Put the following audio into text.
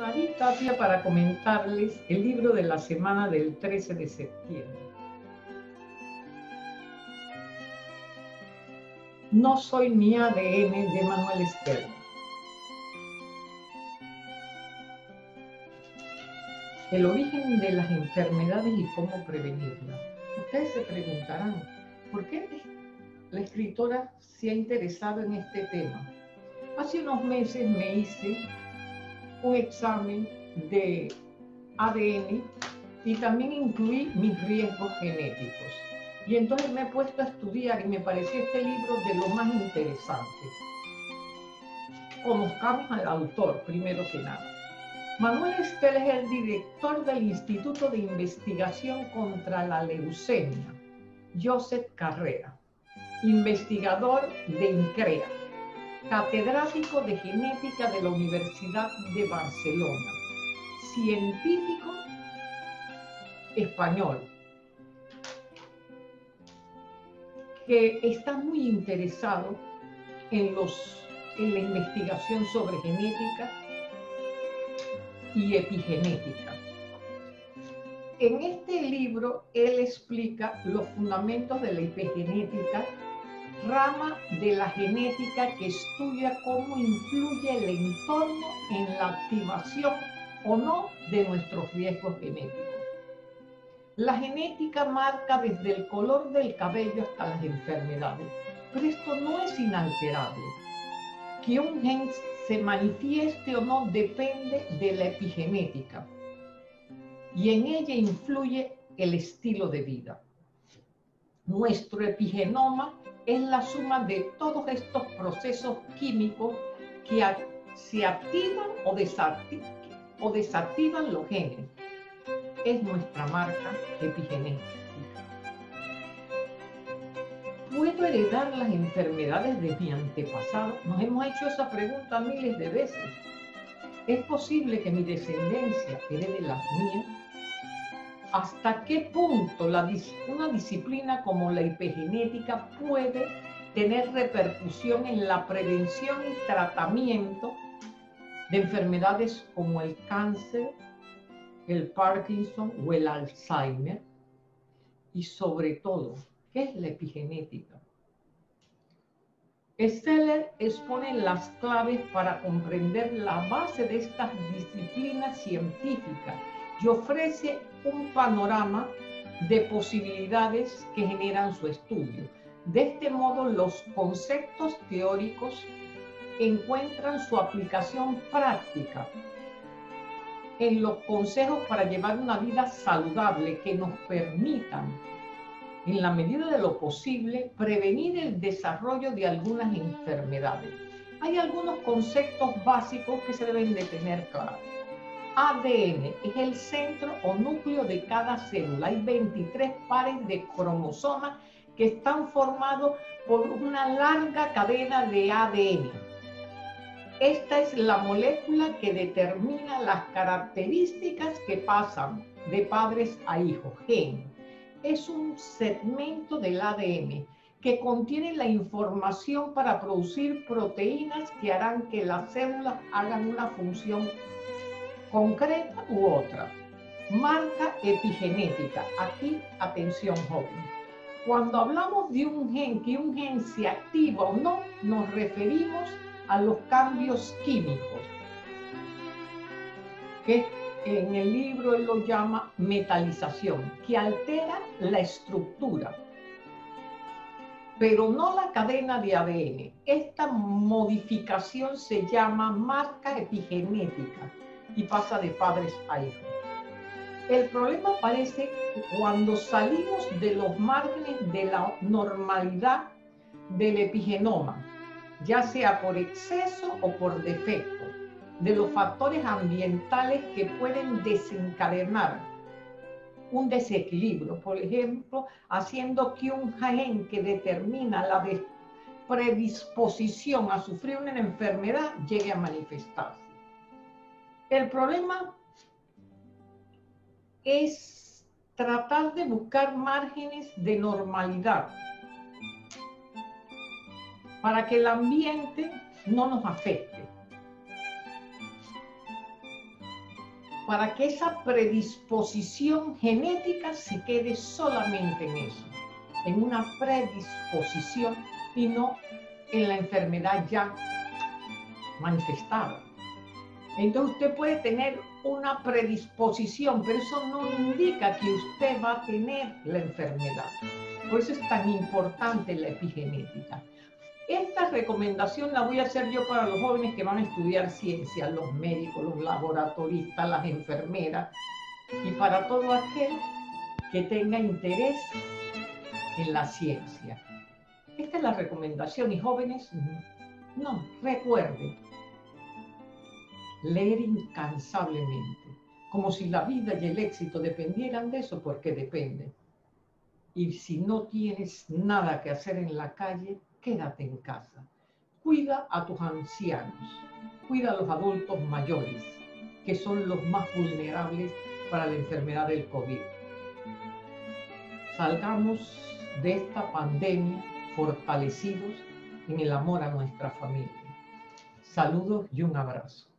María Tapia para comentarles el libro de la semana del 13 de septiembre. No soy mi ADN de Manuel Stern. El origen de las enfermedades y cómo prevenirlas. Ustedes se preguntarán, ¿por qué la escritora se ha interesado en este tema? Hace unos meses me hice un examen de ADN y también incluí mis riesgos genéticos. Y entonces me he puesto a estudiar y me pareció este libro de lo más interesante. Conozcamos al autor, primero que nada. Manuel Estel es el director del Instituto de Investigación contra la Leucemia, Joseph Carrera, investigador de INCREA, catedrático de genética de la Universidad de Barcelona, científico español, que está muy interesado en, los, en la investigación sobre genética y epigenética. En este libro, él explica los fundamentos de la epigenética rama de la genética que estudia cómo influye el entorno en la activación o no de nuestros riesgos genéticos. La genética marca desde el color del cabello hasta las enfermedades, pero esto no es inalterable. Que un gen se manifieste o no depende de la epigenética y en ella influye el estilo de vida. Nuestro epigenoma es la suma de todos estos procesos químicos que se activan o desactivan, los genes. Es nuestra marca epigenética. ¿Puedo heredar las enfermedades de mi antepasado? Nos hemos hecho esa pregunta miles de veces. ¿Es posible que mi descendencia herede las mías? Hasta qué punto una disciplina como la epigenética puede tener repercusión en la prevención y tratamiento de enfermedades como el cáncer, el Parkinson o el Alzheimer. Y sobre todo, ¿qué es la epigenética? Steller expone las claves para comprender la base de estas disciplinas científicas y ofrece un panorama de posibilidades que generan su estudio. De este modo, los conceptos teóricos encuentran su aplicación práctica en los consejos para llevar una vida saludable que nos permitan, en la medida de lo posible, prevenir el desarrollo de algunas enfermedades. Hay algunos conceptos básicos que se deben de tener claros. ADN es el centro o núcleo de cada célula. Hay 23 pares de cromosomas que están formados por una larga cadena de ADN. Esta es la molécula que determina las características que pasan de padres a hijos, gen. Es un segmento del ADN que contiene la información para producir proteínas que harán que las células hagan una función concreta u otra. Marca epigenética. Aquí, atención joven. Cuando hablamos de un gen, que un gen se activa o no, nos referimos a los cambios químicos, que en el libro él lo llama metalización, que altera la estructura, pero no la cadena de ADN. Esta modificación se llama marca epigenética y pasa de padres a hijos. El problema aparece cuando salimos de los márgenes de la normalidad del epigenoma, ya sea por exceso o por defecto, de los factores ambientales que pueden desencadenar un desequilibrio, por ejemplo, haciendo que un gen que determina la predisposición a sufrir una enfermedad llegue a manifestarse. El problema es tratar de buscar márgenes de normalidad para que el ambiente no nos afecte. para que esa predisposición genética se quede solamente en eso, en una predisposición y no en la enfermedad ya manifestada. Entonces usted puede tener una predisposición, pero eso no indica que usted va a tener la enfermedad. Por eso es tan importante la epigenética. Esta recomendación la voy a hacer yo para los jóvenes que van a estudiar ciencia, los médicos, los laboratoristas, las enfermeras y para todo aquel que tenga interés en la ciencia. Esta es la recomendación y jóvenes, no, recuerden, leer incansablemente, como si la vida y el éxito dependieran de eso, porque dependen. Y si no tienes nada que hacer en la calle, quédate en casa. Cuida a tus ancianos, cuida a los adultos mayores, que son los más vulnerables para la enfermedad del COVID. Salgamos de esta pandemia fortalecidos en el amor a nuestra familia. Saludos y un abrazo.